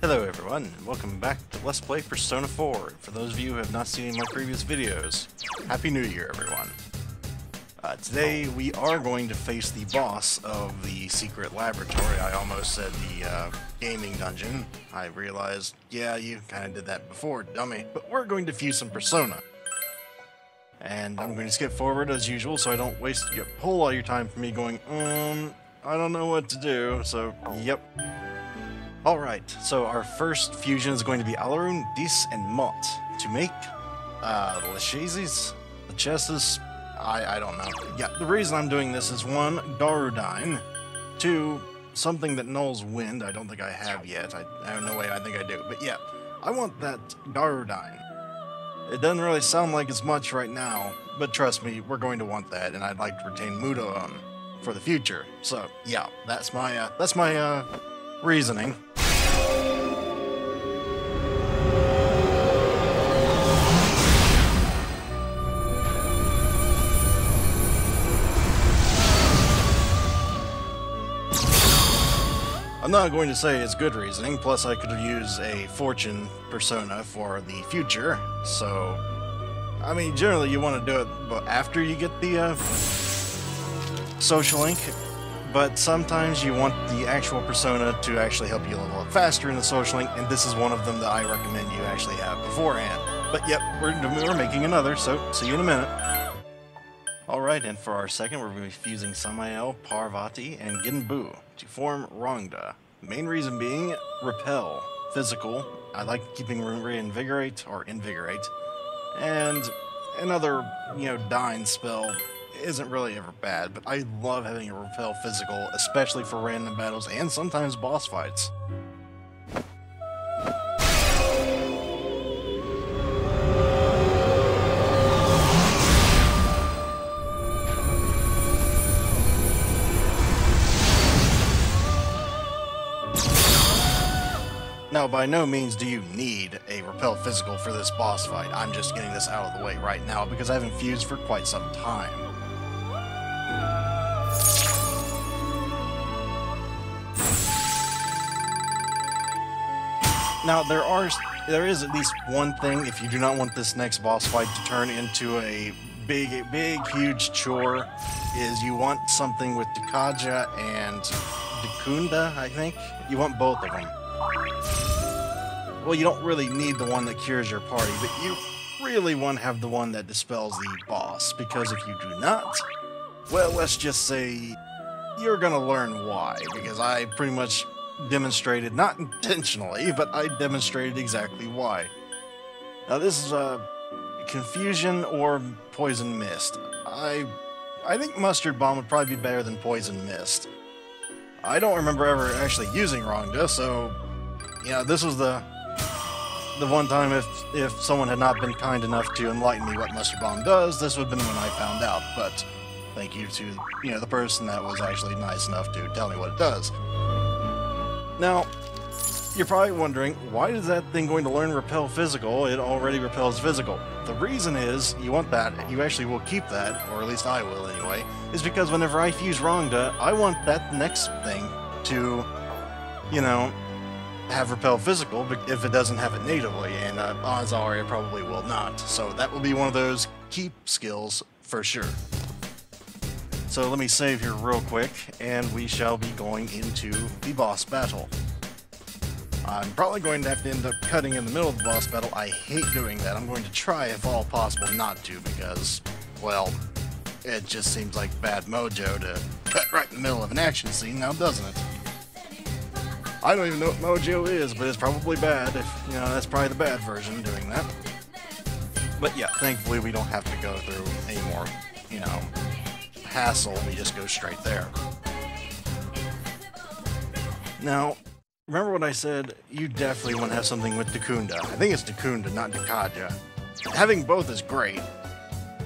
Hello everyone, and welcome back to Let's Play Persona 4. For those of you who have not seen my previous videos, Happy New Year everyone. Uh, today we are going to face the boss of the secret laboratory. I almost said the uh, gaming dungeon. I realized, yeah, you kind of did that before, dummy. But we're going to fuse some Persona. And I'm going to skip forward as usual so I don't waste your whole all your time for me going, um, I don't know what to do, so yep. Alright, so our first fusion is going to be Alraune, Dis, and Mot. To make uh, Lachesis, Lachesis, I, I don't know. Yeah, the reason I'm doing this is one, Garudyne, two, something that nulls wind, I don't think I have yet. I, I have no way I think I do. But yeah, I want that Garudyne. It doesn't really sound like as much right now, but trust me, we're going to want that, and I'd like to retain Mudoon for the future. So yeah, that's my uh, that's my uh, reasoning. I'm not going to say it's good reasoning, plus I could use a fortune persona for the future, so... I mean, generally you want to do it after you get the uh, social link, but sometimes you want the actual persona to actually help you level up faster in the social link, and this is one of them that I recommend you actually have beforehand. But yep, we're, we're making another, so see you in a minute. Alright, and for our second, we're going to be fusing Samael, Parvati, and Ginbu to form Rangda. Main reason being, repel, physical. I like keeping reinvigorate or invigorate. And another, you know, dying spell isn't really ever bad, but I love having a repel physical, especially for random battles and sometimes boss fights. Now, by no means do you need a repel physical for this boss fight. I'm just getting this out of the way right now because I haven't fused for quite some time. Now, there are there is at least one thing if you do not want this next boss fight to turn into a big, big, huge chore, is you want something with Dekaja and Dekunda, I think. You want both of them. Well, you don't really need the one that cures your party, but you really want to have the one that dispels the boss, because if you do not, well, let's just say you're gonna learn why, because I pretty much demonstrated, not intentionally, but I demonstrated exactly why. Now this is a confusion or poison mist. I I think mustard bomb would probably be better than poison mist. I don't remember ever actually using Rangda, so yeah, this was the the one time if if someone had not been kind enough to enlighten me what mustard bomb does, this would have been when I found out. But thank you to you know the person that was actually nice enough to tell me what it does. Now, you're probably wondering, why is that thing going to learn repel physical? It already repels physical. The reason is, you want that, you actually will keep that, or at least I will anyway, is because whenever I fuse Rangda, I want that next thing to, you know, have repel physical if it doesn't have it natively, and uh, odds are it probably will not. So that will be one of those keep skills for sure. So let me save here real quick, and we shall be going into the boss battle. I'm probably going to have to end up cutting in the middle of the boss battle. I hate doing that. I'm going to try, if all possible, not to, because, well, it just seems like bad mojo to cut right in the middle of an action scene now, doesn't it? I don't even know what Mojo is, but it's probably bad. If you know, that's probably the bad version doing that. But yeah, thankfully we don't have to go through any more, you know, hassle. We just go straight there. Now, remember what I said? You definitely want to have something with Dekunda. I think it's Dekunda, not Dekaja. Having both is great,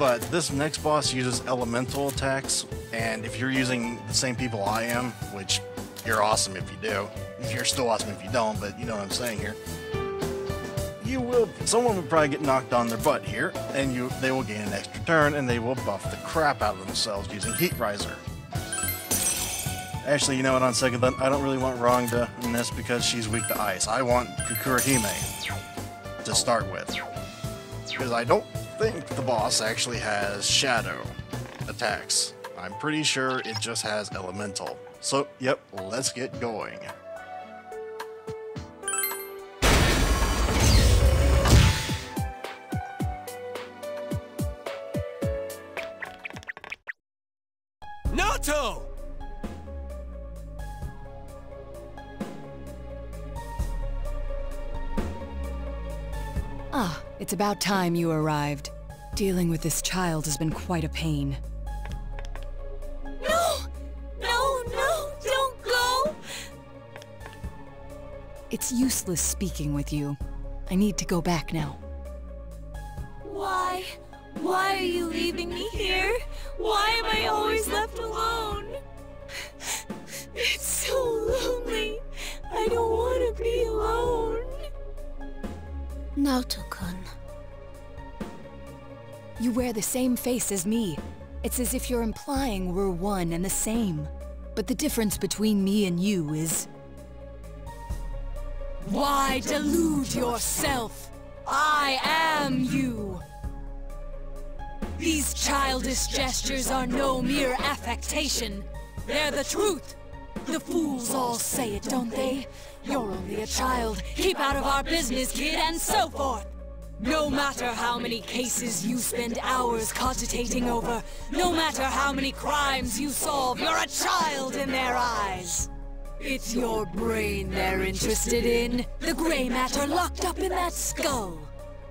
but this next boss uses elemental attacks, and if you're using the same people I am, which you're awesome if you do. You're still awesome if you don't, but you know what I'm saying here. You will, someone will probably get knocked on their butt here, and you, they will gain an extra turn, and they will buff the crap out of themselves using Heat Riser. Actually, you know what, on second thought, I don't really want Rangda in this because she's weak to ice. I want Kikuri-Hime to start with. Because I don't think the boss actually has shadow attacks. I'm pretty sure it just has elemental. So, yep, let's get going. Naoto! Ah, it's about time you arrived. Dealing with this child has been quite a pain. It's useless speaking with you. I need to go back now. Why? Why are you leaving me here? Why am I always left alone? It's so lonely. I don't want to be alone. Naoto-kun. You wear the same face as me. It's as if you're implying we're one and the same. But the difference between me and you is... Why delude yourself? I am you! These childish gestures are no mere affectation. They're the truth. The fools all say it, don't they? You're only a child. Keep out of our business, kid, and so forth. No matter how many cases you spend hours cogitating over, no matter how many crimes you solve, you're a child in their eyes. It's your brain they're interested in, the gray matter locked up in that skull.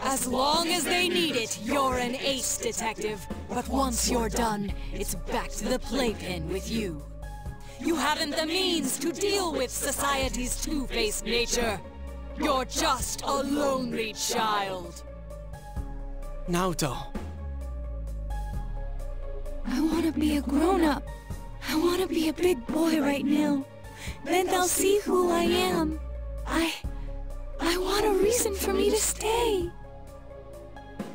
As long as they need it, you're an ace detective. But once you're done, it's back to the playpen with you. You haven't the means to deal with society's two-faced nature. You're just a lonely child. Naoto. I want to be a grown-up. I want to be a big boy right now. Then they'll see who I am. I... I want a reason for me to stay.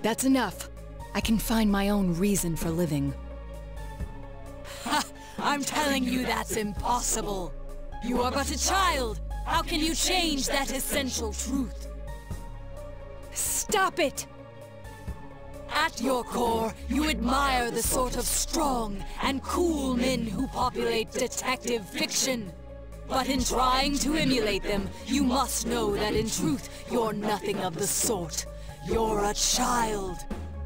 That's enough. I can find my own reason for living. Ha! I'm telling you that's impossible. You are but a child. How can you change that essential truth? Stop it! At your core, you admire the sort of strong and cool men who populate detective fiction. But in trying to emulate them, you must know that in truth, you're nothing of the sort. You're a child.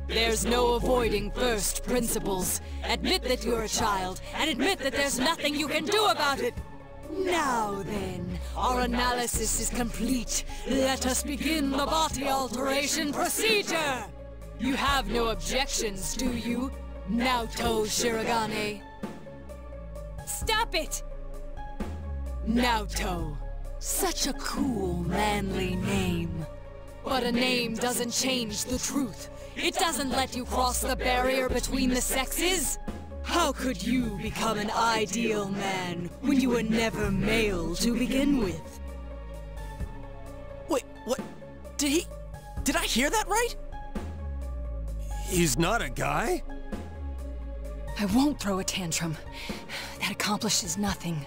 There's no avoiding first principles. Admit that you're a child, and admit that there's nothing you can do about it. Now then, our analysis is complete. Let us begin the body alteration procedure! You have no objections, do you? Naoto Shiragane. Stop it! Naoto. Such a cool, manly name. But a name doesn't change the truth. It doesn't let you cross the barrier between the sexes. How could you become an ideal man when you were never male to begin with? Wait, what? Did he... Did I hear that right? He's not a guy? I won't throw a tantrum. That accomplishes nothing.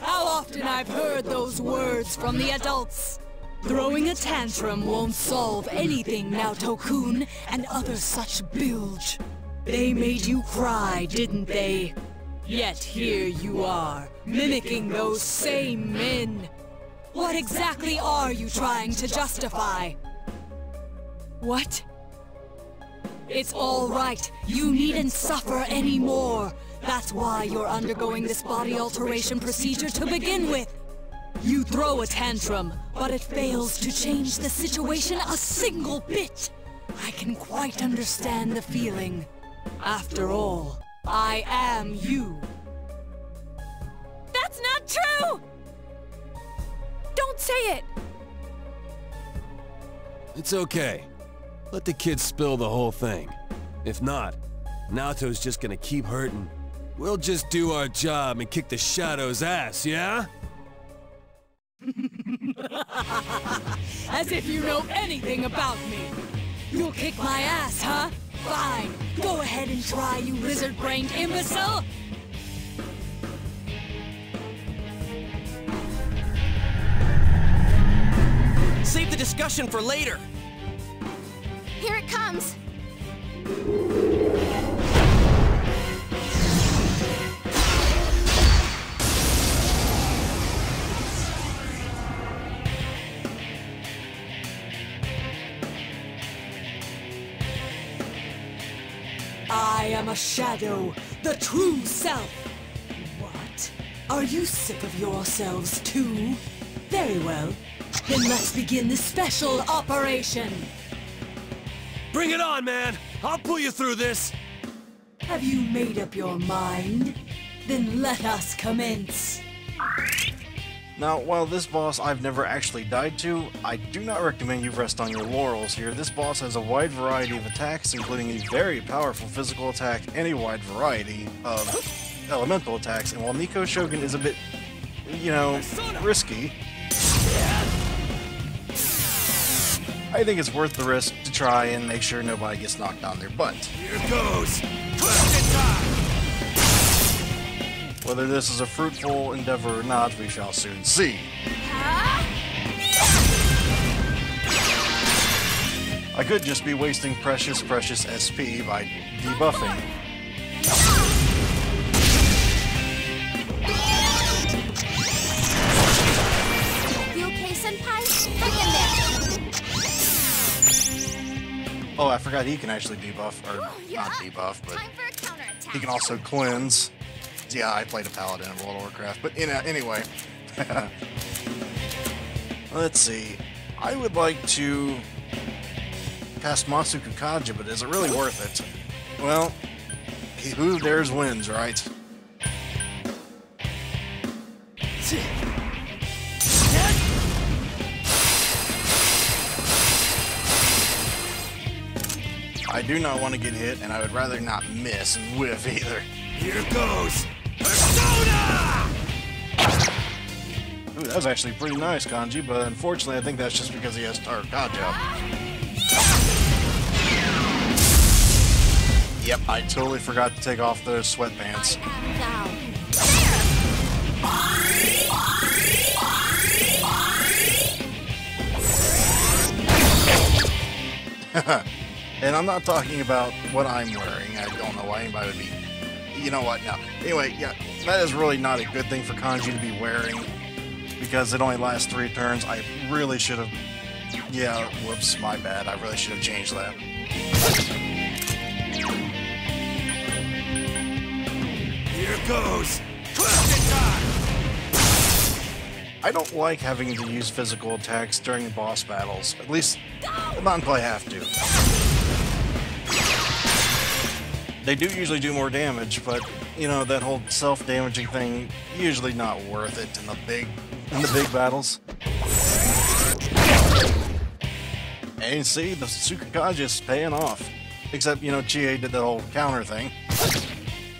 How often I've heard those words from the adults. Throwing a tantrum won't solve anything, now, Tokun, and other such bilge. They made you cry, didn't they? Yet here you are, mimicking those same men. What exactly are you trying to justify? What? It's all right. You needn't suffer anymore. That's why you're undergoing this body alteration procedure to begin with. You throw a tantrum, but it fails to change the situation a single bit. I can quite understand the feeling. After all, I am you. That's not true! Don't say it! It's okay. Let the kids spill the whole thing. If not, Naoto's just gonna keep hurting. We'll just do our job and kick the Shadow's ass, yeah? As if you know anything about me. You'll kick my ass, huh? Fine. Go ahead and try, you lizard-brained imbecile. Save the discussion for later. Comes. I am a shadow, the true self. What? Are you sick of yourselves too? Very well. Then let's begin the special operation. Bring it on, man! I'll pull you through this! Have you made up your mind? Then let us commence. Now, while this boss I've never actually died to, I do not recommend you rest on your laurels here. This boss has a wide variety of attacks, including a very powerful physical attack and a wide variety of elemental attacks, and while Nico Shogun is a bit, you know, risky, I think it's worth the risk to try and make sure nobody gets knocked on their butt. Here goes! Whether this is a fruitful endeavor or not, we shall soon see. I could just be wasting precious, precious SP by debuffing. Oh, I forgot he can actually debuff, or not debuff, but Time for a counterattack. he can also cleanse. Yeah, I played a paladin in World of Warcraft, but in anyway. Let's see. I would like to cast Masukukaja, but is it really worth it? Well, he who dares wins, right? I do not want to get hit, and I would rather not miss and whiff either. Here goes! Persona! Ooh, that was actually pretty nice, Kanji, but unfortunately, I think that's just because he has Tarukaja. Yep, I totally forgot to take off those sweatpants. I am thou. And I'm not talking about what I'm wearing. I don't know why anybody would be. You know what? No. Anyway, yeah, that is really not a good thing for Kanji to be wearing because it only lasts three turns. I really should have. Yeah, whoops, my bad. I really should have changed that. Here goes! I don't like having to use physical attacks during boss battles. At least, not until I have to. They do usually do more damage, but you know that whole self-damaging thing usually not worth it in the big in the big battles. And see, the Sukukaja is paying off. Except, you know, Chie did that whole counter thing.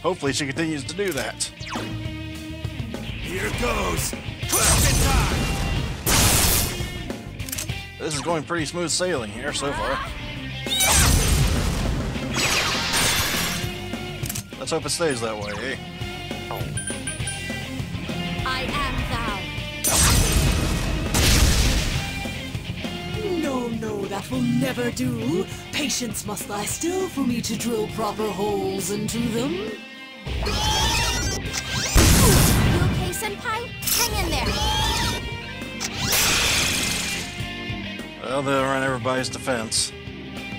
Hopefully she continues to do that. Here goes! Time! This is going pretty smooth sailing here so far. Let's hope it stays that way, eh? I am thou. No, no, that will never do. Patients must lie still for me to drill proper holes into them. You okay, Senpai? Hang in there. Well, they're on everybody's defense.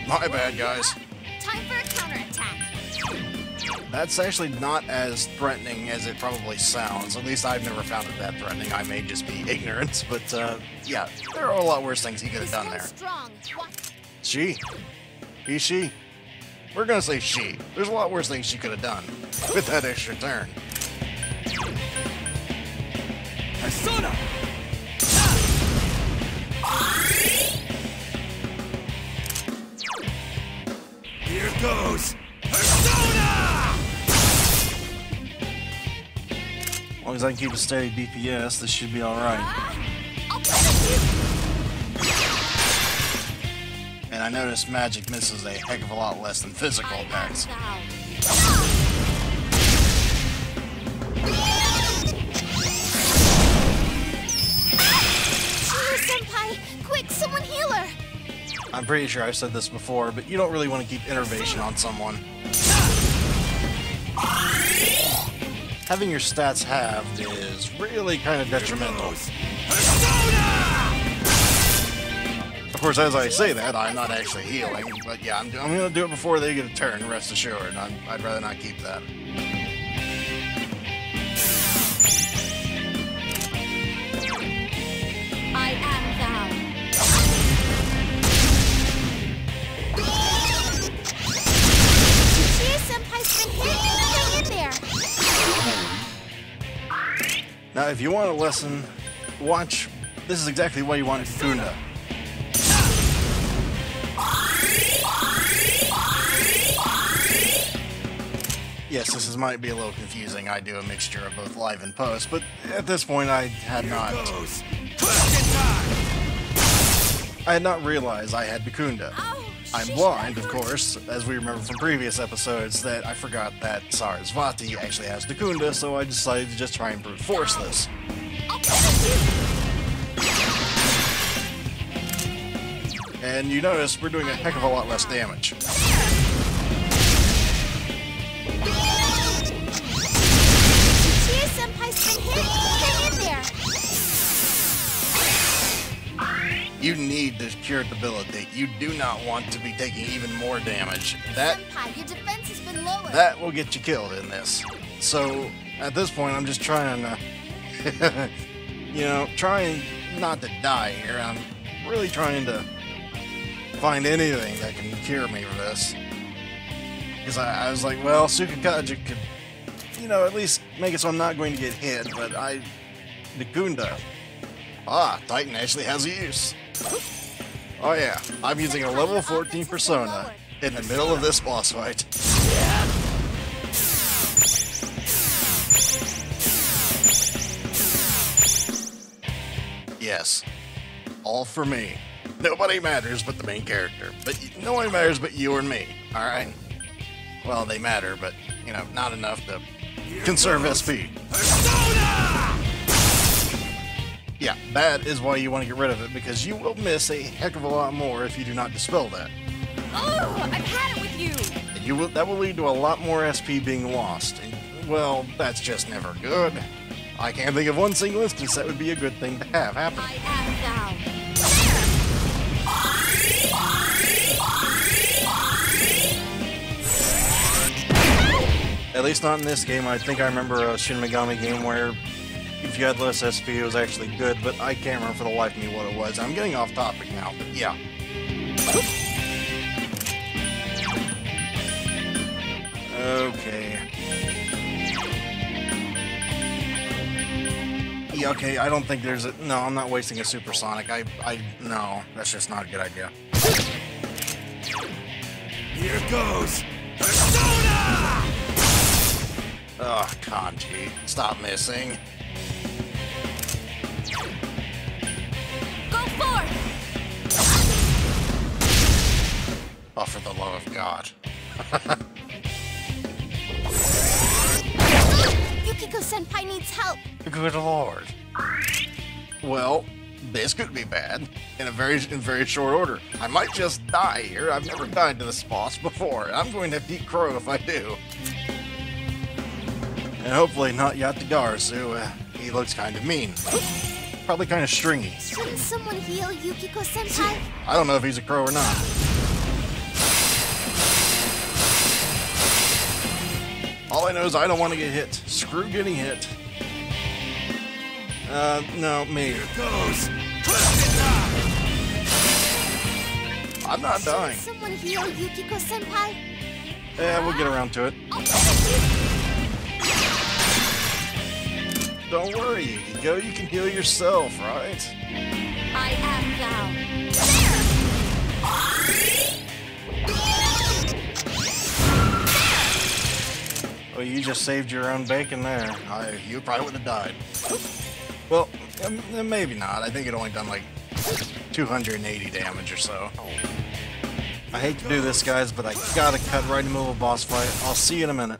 My bad, guys. That's actually not as threatening as it probably sounds. At least I've never found it that threatening. I may just be ignorant, but uh, yeah, there are a lot worse things he could have done there. She. He, she. We're gonna say she. There's a lot worse things she could have done with that extra turn. Persona! Here goes! As long as I can keep a steady DPS, this should be alright. I'll punish you. And I noticed magic misses a heck of a lot less than physical attacks. Senpai! Quick, someone heal her! I'm pretty sure I've said this before, but you don't really want to keep enervation on someone. Having your stats halved is really kind of detrimental. Of course, as I say that, I'm not actually healing, but yeah, I'm, I'm going to do it before they get a turn, rest assured. i I'd rather not keep that. If you want a lesson, watch. This is exactly why you want Kakunda. Yes, this is, might be a little confusing. I do a mixture of both live and post, but at this point I had not. I had not realized I had Bakunda. I'm blind, of course, as we remember from previous episodes, that I forgot that Sarasvati actually has Dekunda, so I decided to just try and brute force this. And you notice we're doing a heck of a lot less damage. You need this cure debilitate. You do not want to be taking even more damage. That Senpai, your defense has been lowered. that will get you killed in this. So at this point, I'm just trying to, you know, trying not to die here. I'm really trying to find anything that can cure me for this. Because I, I was like, well, Sukukaja could, you know, at least make it so I'm not going to get hit, but I, Nikunda. Ah, Titan actually has a use. Oh yeah, I'm using a level 14 persona in the middle of this boss fight. Yes, all for me. Nobody matters but the main character. But nobody matters but you and me. All right. Well, they matter, but you know, not enough to conserve SP. Yeah, that is why you want to get rid of it because you will miss a heck of a lot more if you do not dispel that. Oh, I've had it with you! You will that will lead to a lot more SP being lost. And well, that's just never good. I can't think of one single instance that would be a good thing to have happen. I am. At least not in this game. I think I remember a Shin Megami game where if you had less SP, it was actually good, but I can't remember for the life of me what it was. I'm getting off topic now, but yeah. Okay. Yeah, okay, I don't think there's a... No, I'm not wasting a supersonic. I... I... No, that's just not a good idea. Here goes. Persona! Ugh, Kanji. Stop missing. Forth! Oh, for the love of God. Yukiko Senpai needs help. Good lord. Well, this could be bad in a very in very short order. I might just die here. I've never died to this boss before. I'm going to beat crow if I do. And hopefully not Yatagarasu. Uh, he looks kind of mean. Probably kind of stringy. Shouldn't someone heal Yukiko Senpai? I don't know if he's a crow or not. All I know is I don't want to get hit. Screw getting hit. Uh, no, me. Here Goes. I'm not dying. Someone heal Yukiko Senpai? Yeah, we'll get around to it. Don't worry, Yukiko. You can heal yourself, right? you. I am thou. Well, you just saved your own bacon there. I, you probably would have died. Well, um, maybe not. I think it only done like 280 damage or so. I hate to do this, guys, but I gotta cut right in the middle of a boss fight. I'll see you in a minute.